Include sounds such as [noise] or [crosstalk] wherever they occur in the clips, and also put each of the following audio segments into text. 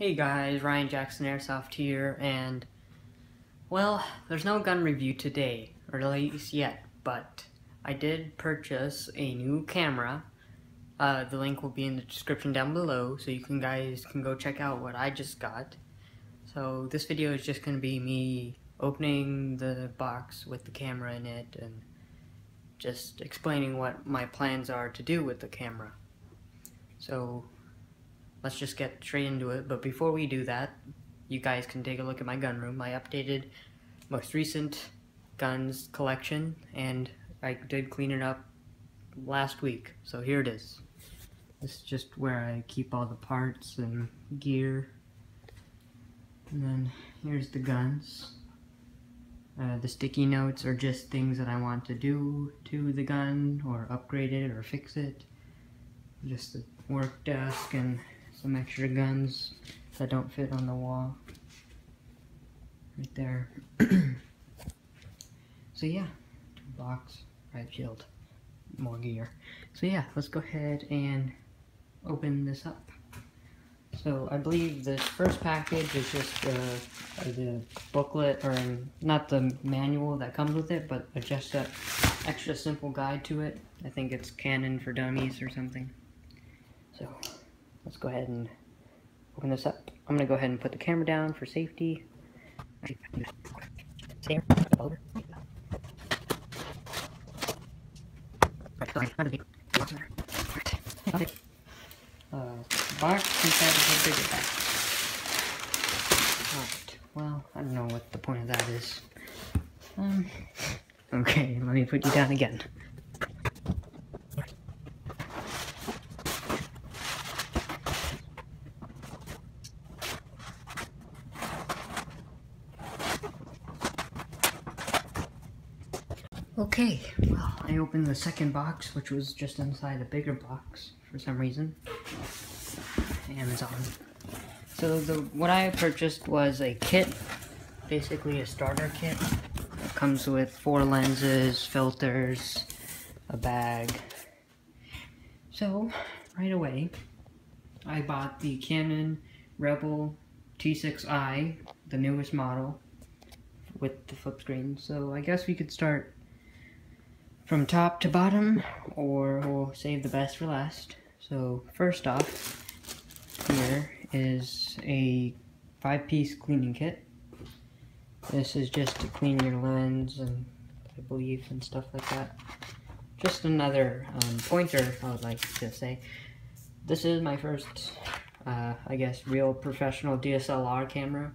Hey guys, Ryan Jackson Airsoft here, and well, there's no gun review today, or at least yet, but I did purchase a new camera. Uh, the link will be in the description down below, so you can guys can go check out what I just got. So this video is just going to be me opening the box with the camera in it and just explaining what my plans are to do with the camera. So let's just get straight into it. But before we do that, you guys can take a look at my gun room. my updated most recent guns collection and I did clean it up last week. So here it is. This is just where I keep all the parts and gear. And then here's the guns. Uh, the sticky notes are just things that I want to do to the gun or upgrade it or fix it. Just the work desk and some extra guns that don't fit on the wall. Right there. [clears throat] so yeah, box, right shield, more gear. So yeah, let's go ahead and open this up. So I believe this first package is just the, uh, the booklet, or not the manual that comes with it, but just an extra simple guide to it. I think it's Canon for Dummies or something. So let's go ahead and open this up. I'm gonna go ahead and put the camera down for safety. Uh. Alright, well, I don't know what the point of that is. Um, okay, let me put you down again. Okay, well, I opened the second box, which was just inside a bigger box for some reason. Amazon. So the what I purchased was a kit, basically a starter kit. It comes with four lenses, filters, a bag. So, right away, I bought the Canon Rebel T6i, the newest model, with the flip screen. So I guess we could start from top to bottom, or we'll save the best for last. So first off, here is a five-piece cleaning kit. This is just to clean your lens and I believe and stuff like that. Just another um, pointer I would like to say. This is my first, uh, I guess, real professional DSLR camera.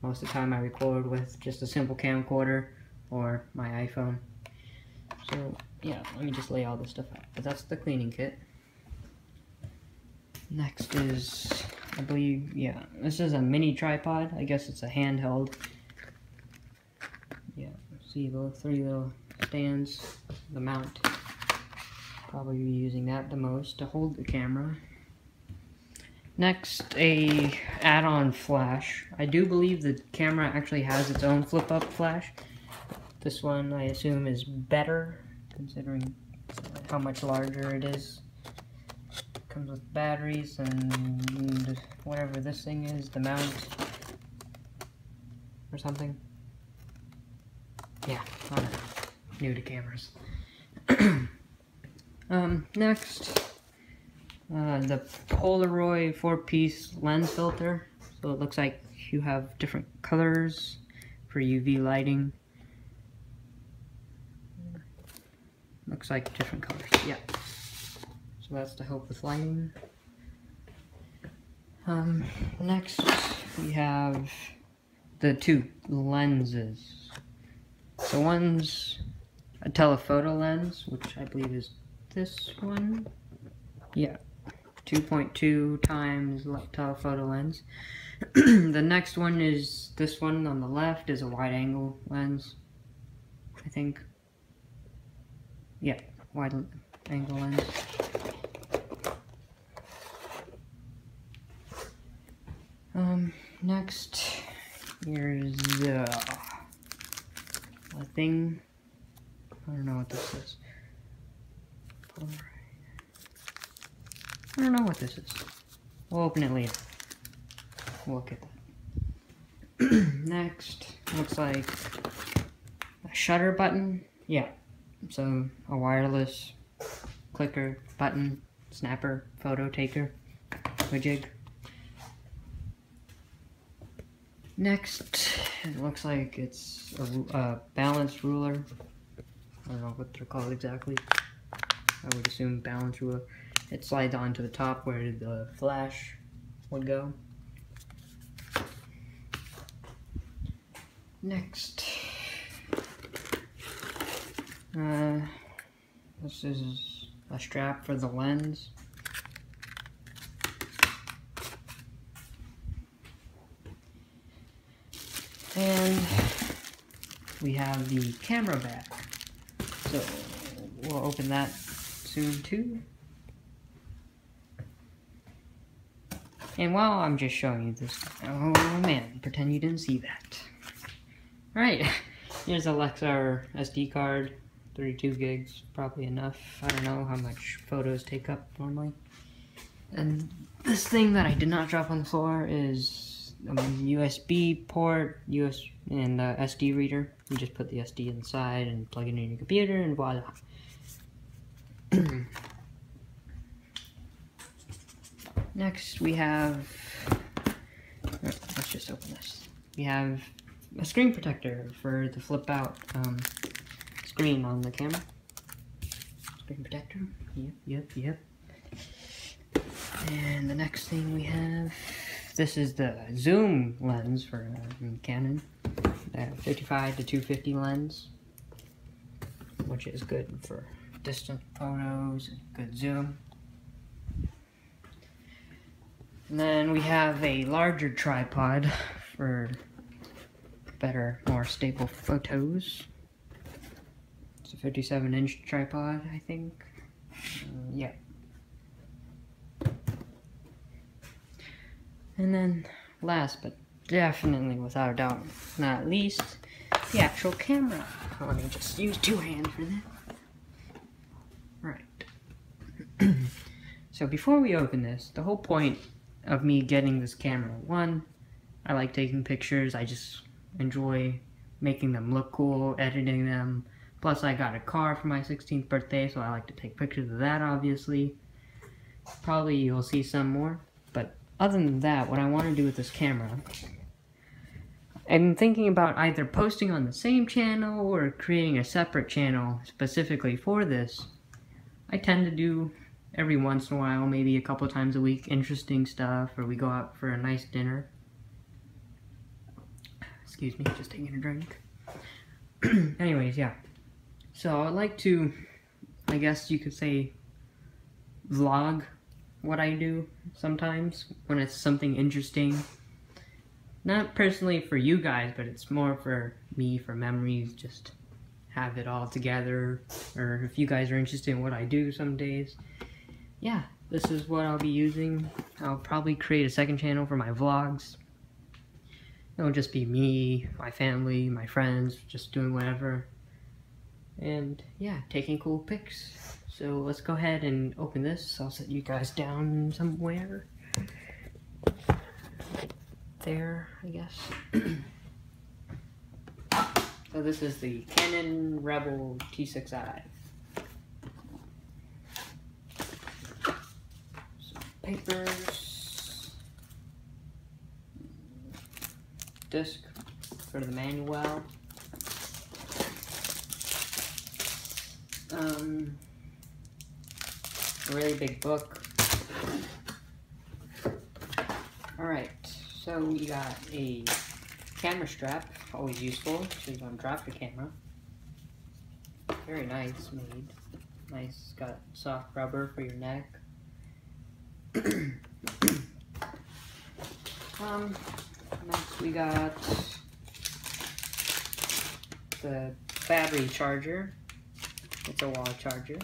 Most of the time I record with just a simple camcorder or my iPhone. So, yeah, let me just lay all this stuff out. But that's the cleaning kit. Next is, I believe, yeah, this is a mini tripod. I guess it's a handheld. Yeah, see the three little stands, the mount. Probably be using that the most to hold the camera. Next, a add-on flash. I do believe the camera actually has its own flip-up flash. This one, I assume, is better, considering how much larger it is. Comes with batteries and whatever this thing is, the mount, or something. Yeah, I don't know. New to cameras. [clears throat] um, next, uh, the Polaroid four-piece lens filter. So it looks like you have different colors for UV lighting. Looks like different colors, yeah. So that's to help with lighting. Um, next we have the two lenses. So one's a telephoto lens, which I believe is this one. Yeah, 2.2 times telephoto lens. [clears throat] the next one is this one on the left is a wide angle lens, I think. Yeah, wide angle lens. Um, next, here's the uh, thing. I don't know what this is. I don't know what this is. We'll open it later. We'll look at that. [clears throat] Next, looks like a shutter button. Yeah, so a wireless clicker button, snapper, photo taker, jig. Next, it looks like it's a, a balance ruler. I don't know what they're called exactly. I would assume balance ruler. It slides onto the top where the flash would go. Next, uh, this is a strap for the lens. And we have the camera bag. So we'll open that soon too. And while I'm just showing you this, oh man, pretend you didn't see that. Alright, [laughs] here's a Lexar SD card, 32 gigs, probably enough. I don't know how much photos take up normally. And this thing that I did not drop on the floor is a USB port, US and uh, SD reader. You just put the SD inside and plug it in your computer and voila. [clears throat] Next we have, let's just open this. We have a screen protector for the flip out um, screen on the camera. Screen protector, yep, yep, yep. And the next thing we have, this is the zoom lens for uh, Canon. 55 to 250 lens, which is good for distant photos, good zoom. And then we have a larger tripod for better, more stable photos. It's a 57 inch tripod, I think. Uh, yeah. And then, last but definitely, without a doubt, not least, the actual camera. Let me just use two hands for that. Right. [clears throat] so before we open this, the whole point of me getting this camera, one, I like taking pictures. I just enjoy making them look cool, editing them. Plus, I got a car for my 16th birthday, so I like to take pictures of that, obviously. Probably you'll see some more. But other than that, what I want to do with this camera, I'm thinking about either posting on the same channel or creating a separate channel specifically for this. I tend to do every once in a while, maybe a couple times a week, interesting stuff, or we go out for a nice dinner. Excuse me, just taking a drink. [clears throat] Anyways, yeah. So I'd like to, I guess you could say, vlog what I do sometimes when it's something interesting. Not personally for you guys, but it's more for me, for memories, just have it all together. Or if you guys are interested in what I do some days. Yeah, this is what I'll be using. I'll probably create a second channel for my vlogs. It'll just be me, my family, my friends, just doing whatever. And yeah, taking cool pics. So let's go ahead and open this. I'll set you guys down somewhere. There, I guess. [clears throat] so this is the Canon Rebel T6i. Some papers. Disc for the manual. Um, a really big book. Alright, so we got a camera strap, always useful, so you don't drop your camera. Very nice made. Nice, got soft rubber for your neck. [coughs] um, next we got the battery charger. It's a wall charger.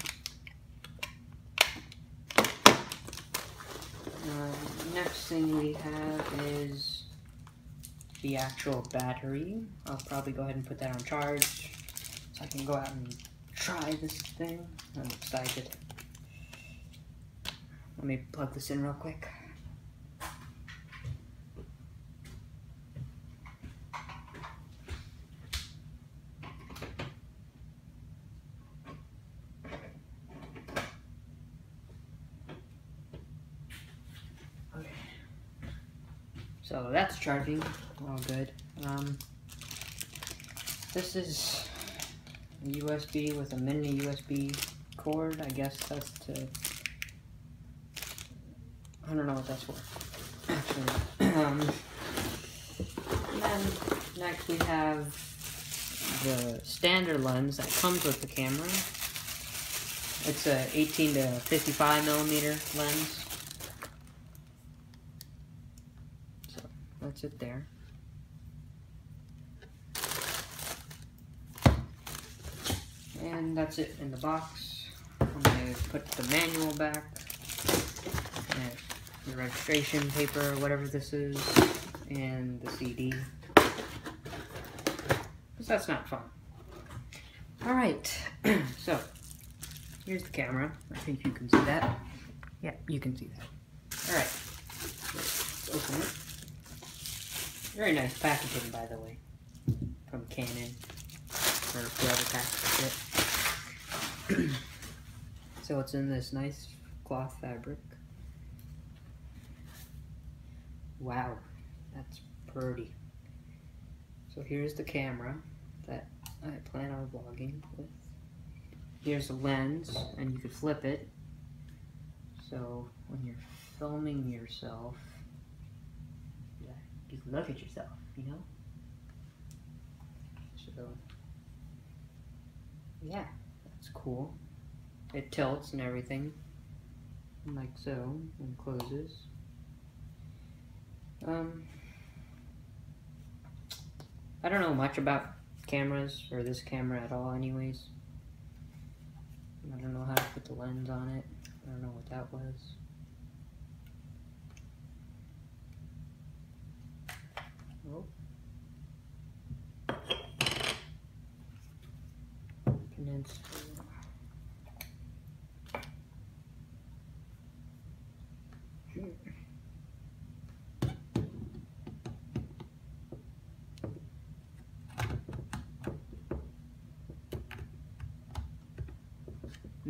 Uh, next thing we have is the actual battery. I'll probably go ahead and put that on charge so I can go out and try this thing. I'm excited. Let me plug this in real quick. So that's charging, all good. Um, this is USB with a mini USB cord. I guess that's to. I don't know what that's for. Actually, um, and then next we have the standard lens that comes with the camera. It's a 18 to 55 millimeter lens. So that's it there. And that's it in the box. I'm gonna put the manual back. The registration paper, whatever this is, and the CD. Because that's not fun. Alright, [clears throat] so here's the camera. I think you can see that. Yeah, you can see that. Alright, let's open it. Very nice packaging, by the way, from Canon, or whoever packaged it. [clears throat] so it's in this nice cloth fabric. Wow, that's pretty. So here's the camera that I plan on vlogging with. Here's a lens, and you could flip it. So when you're filming yourself, look at yourself, you know? So, yeah, that's cool. It tilts and everything, like so, and closes. Um, I don't know much about cameras, or this camera at all anyways. I don't know how to put the lens on it. I don't know what that was.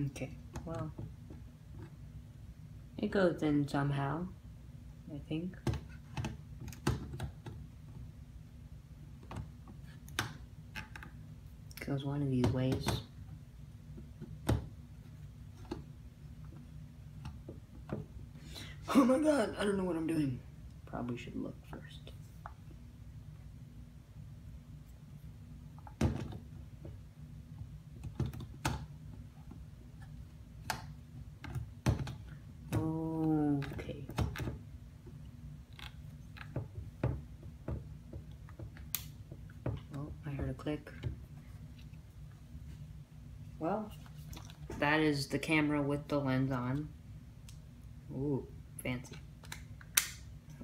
Okay, well, it goes in somehow, I think. One of these ways. Oh my god, I don't know what I'm doing. Probably should look first. Okay. Oh, I heard a click. Well, that is the camera with the lens on. Ooh, fancy.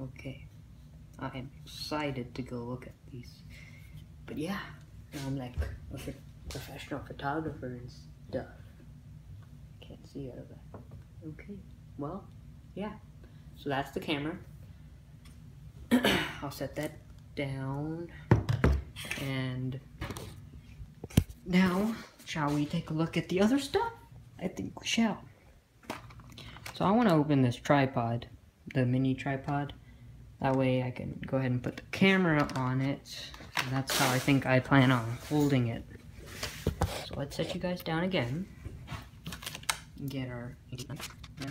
Okay. I am excited to go look at these. But yeah, I'm like a professional photographer and stuff. Can't see out of that. Okay, well, yeah. So that's the camera. [clears throat] I'll set that down. And now, shall we take a look at the other stuff? I think we shall. So I want to open this tripod, the mini tripod. That way I can go ahead and put the camera on it. And that's how I think I plan on holding it. So let's set you guys down again. Get our... Yeah.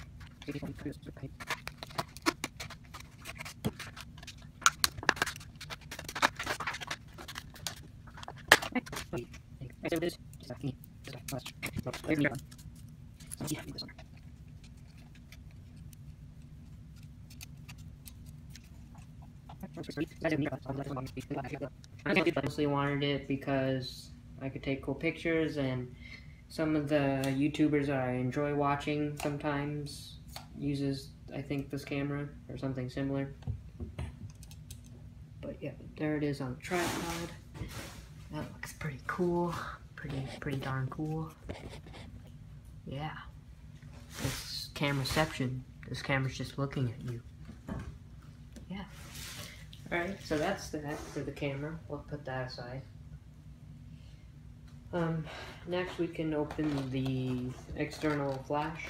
I honestly wanted it because I could take cool pictures and some of the YouTubers I enjoy watching sometimes uses I think this camera or something similar. But yeah, there it is on the tripod. That looks pretty cool. Pretty pretty darn cool. Yeah. This cameraception. This camera's just looking at you. Alright, so that's that for the camera. We'll put that aside. Um, next we can open the external flash.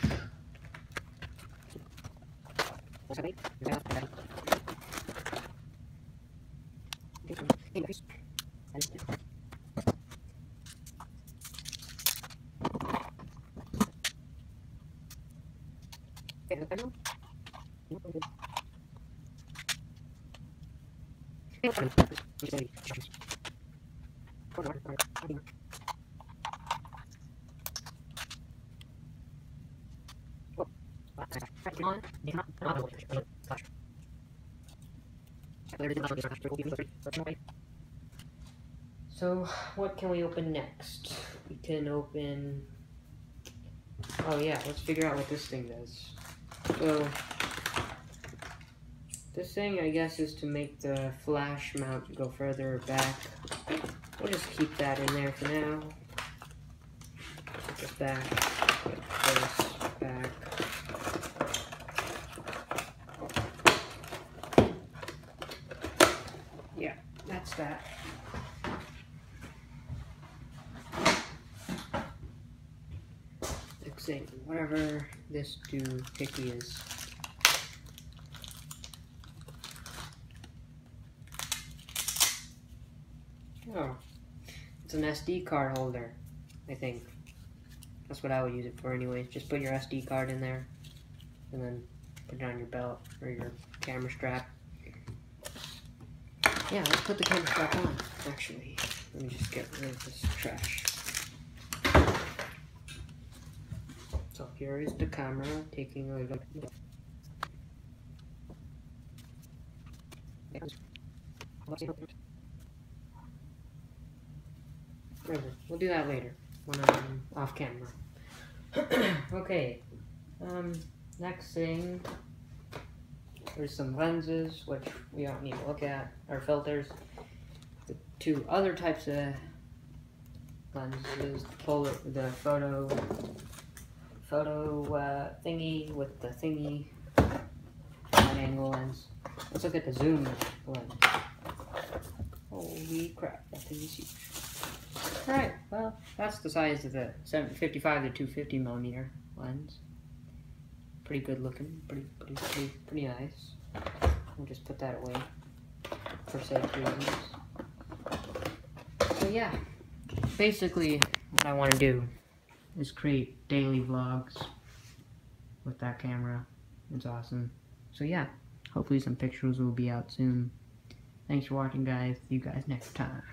So, what can we open next? We can open... Oh yeah, let's figure out what this thing does. So, this thing, I guess, is to make the flash mount go further back. We'll just keep that in there for now. This back, back. Yeah, that's that. Fixing whatever this doohickey is. Oh, it's an SD card holder, I think. That's what I would use it for anyways. Just put your SD card in there and then put it on your belt or your camera strap. Yeah, let's put the camera strap on, actually. Let me just get rid of this trash. So here is the camera taking a look. We'll do that later when I'm off camera. [coughs] okay, um, next thing, there's some lenses, which we don't need to look at, or filters. The two other types of lenses, the polar, the photo, photo uh, thingy with the thingy angle lens. Let's look at the zoom lens. Holy crap, that thing is huge. Alright, well, that's the size of the 755 to 250 millimeter lens. Pretty good looking, pretty, pretty, pretty, pretty nice. We'll just put that away for safety reasons. So yeah, basically what I want to do is create daily vlogs with that camera. It's awesome. So yeah, hopefully some pictures will be out soon. Thanks for watching guys. See you guys next time.